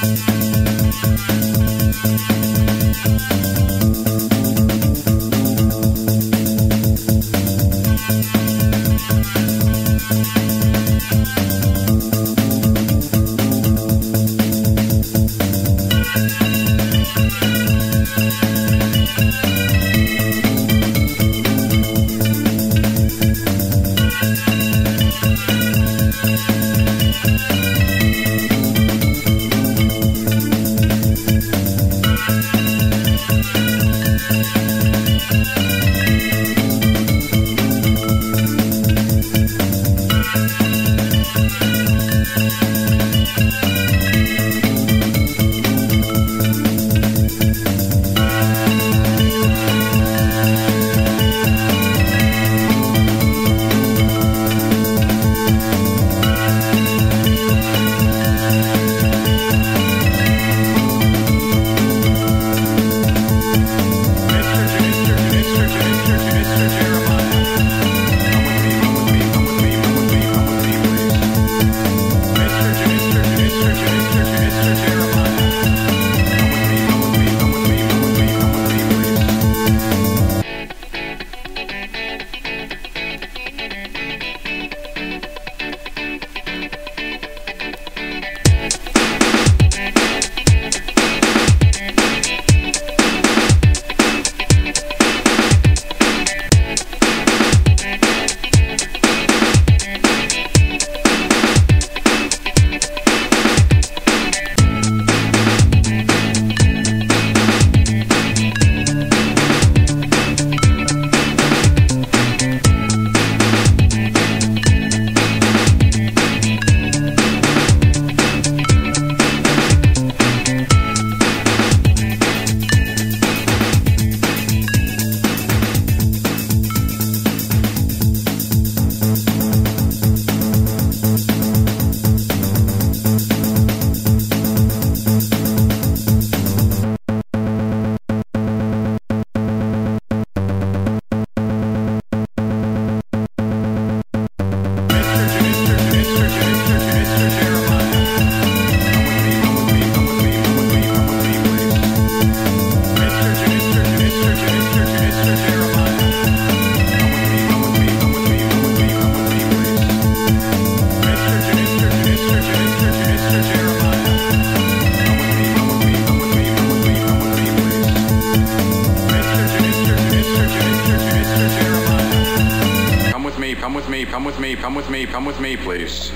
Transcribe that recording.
Come with me, come with me, come with me, come with me, please.